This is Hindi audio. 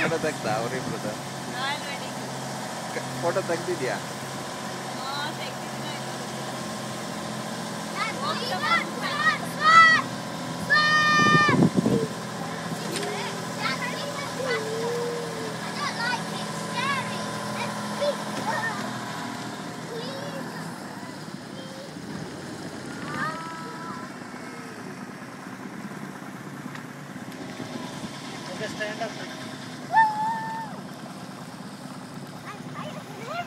फ़ोटो ತೆಗ್ದಾ ಅವರಿಬ್ರದ್ದು ಫೋಟೋ ತೆಗ್ದಿದ್ಯಾ Just stand up.